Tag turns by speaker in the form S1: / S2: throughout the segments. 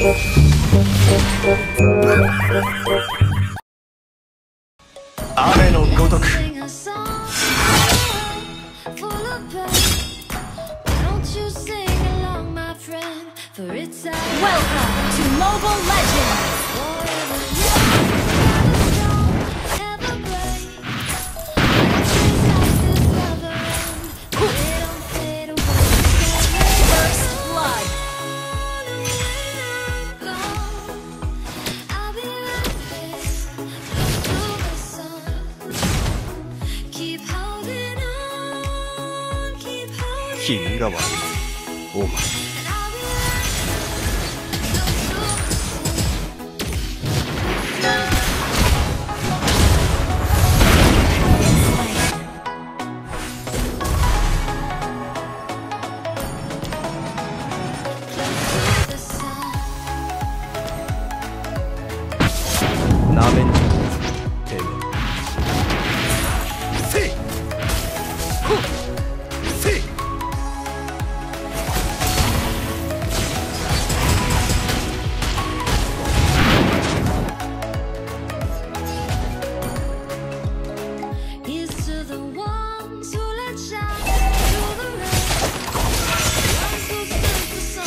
S1: 雨のごとく
S2: Welcome to Mobile Legends!
S1: 君らはお前
S3: 那边。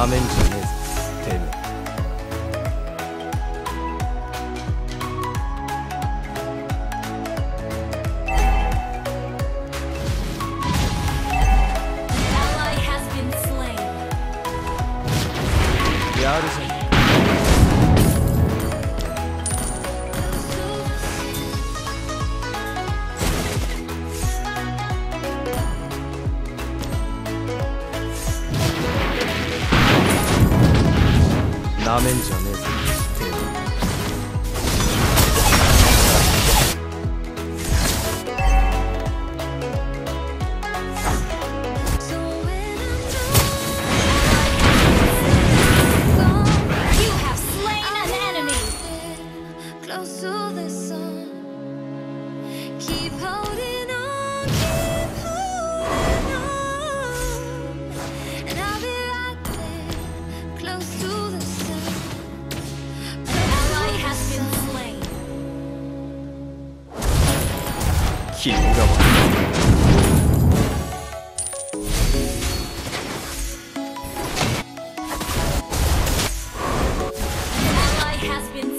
S3: ramen to
S2: Kill them. Has been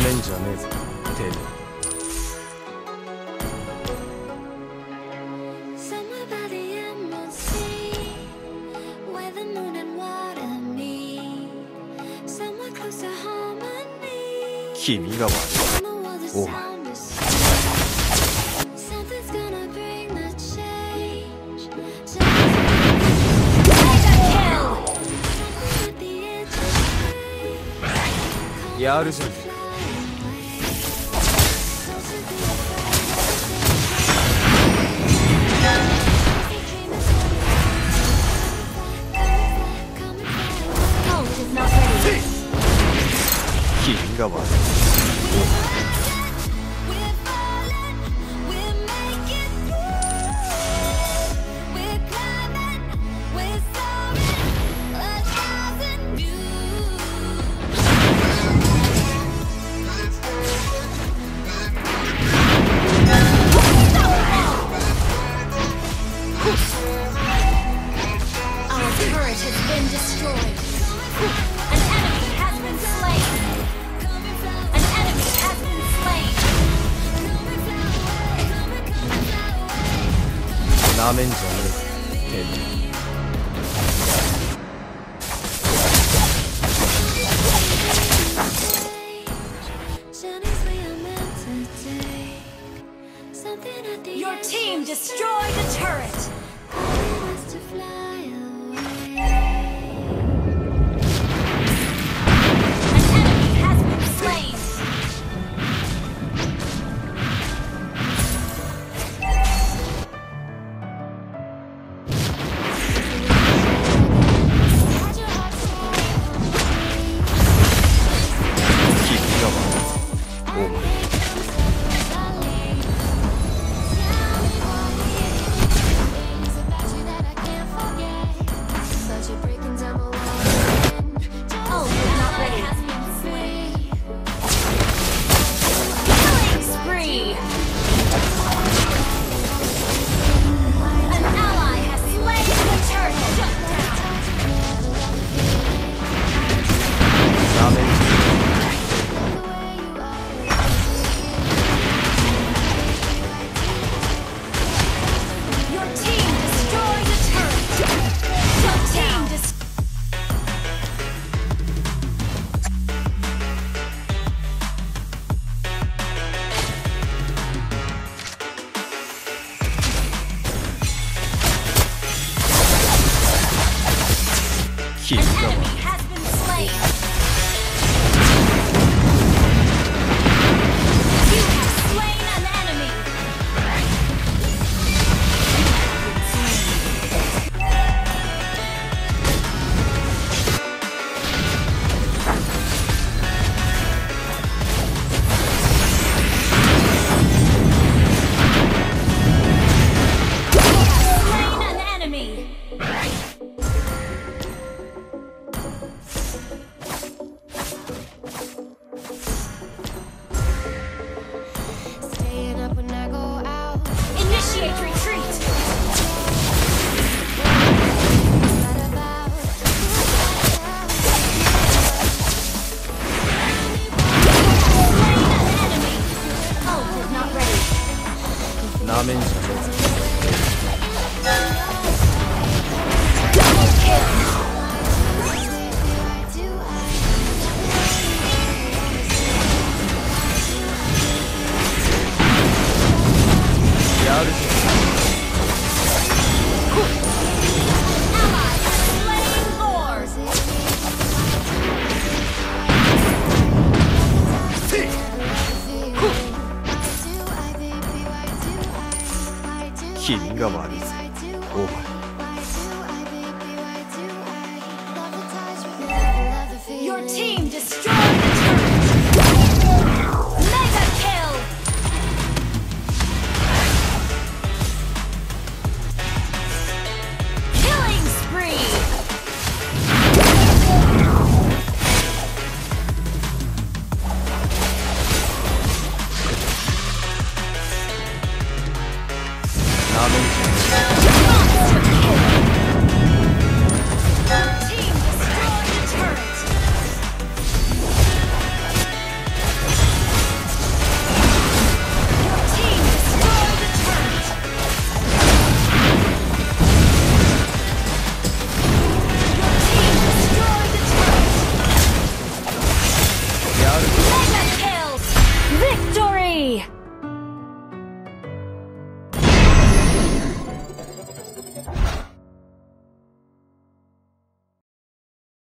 S1: めんじゃねえ
S3: ぞ。い。お前。やるじゃ
S2: 인가
S3: 봐. Here.